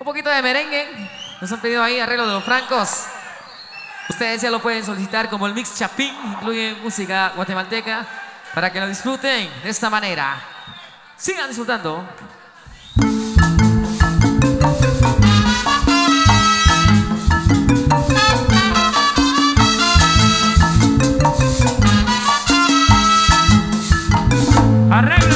Un poquito de merengue. Nos han pedido ahí arreglo de los francos. Ustedes ya lo pueden solicitar como el Mix Chapín. Incluye música guatemalteca para que lo disfruten de esta manera. Sigan disfrutando. Arreglo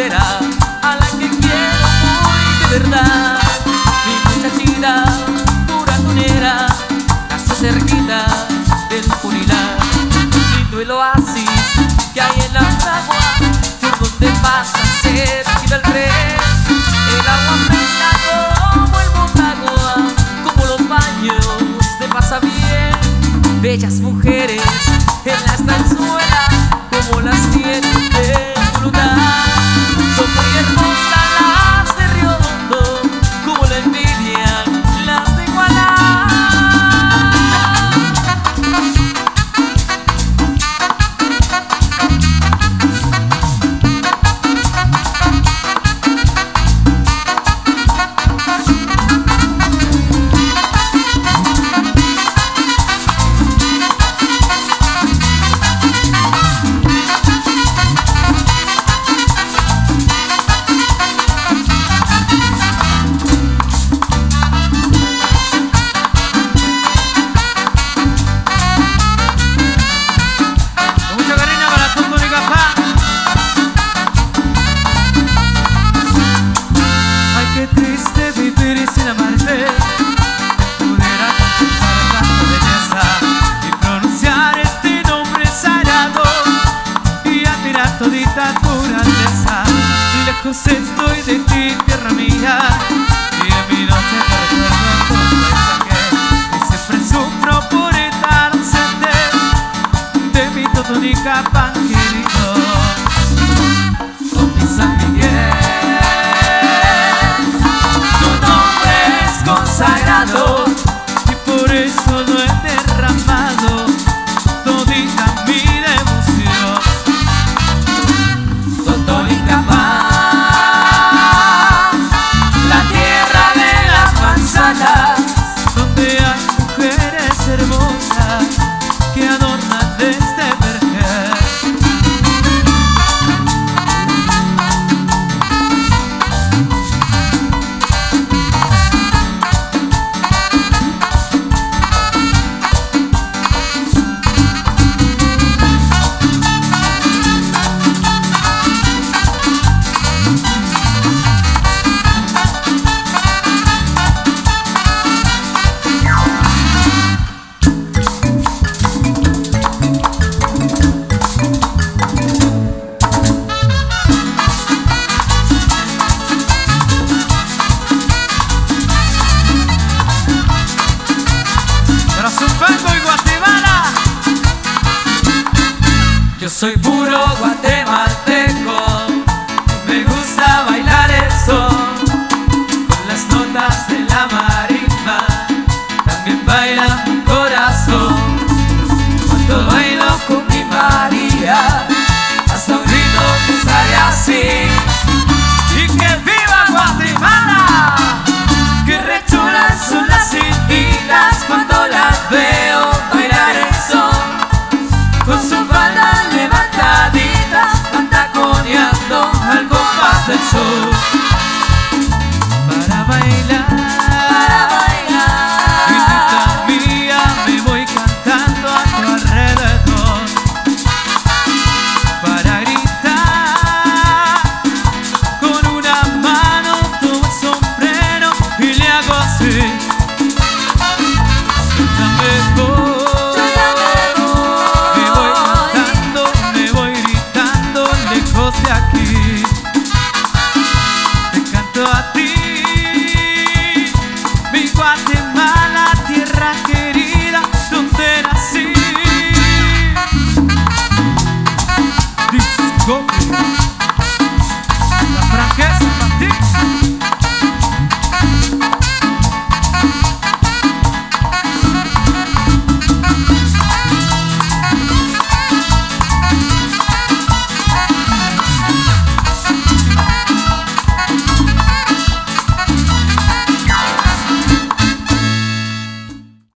a la que quiero muy de verdad. Mi muchachita, pura tunera, nace cerquita del Purilar. Lindo el oasis que hay en la agua por donde pasa cerquita el tren. El agua fresca como el Motagua, como los baños de pasa bien. Bellas mujeres en la estanzuela, como las Lejos estoy de ti, tierra mía, y en mi noche te recuerdo tus paisajes. Y siempre sufro por estar ausente de mi totónica pan querido con mi San Miguel tu nombre es consagrado y por eso lo he soy puro guatemalteco,